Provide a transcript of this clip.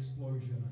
explosion.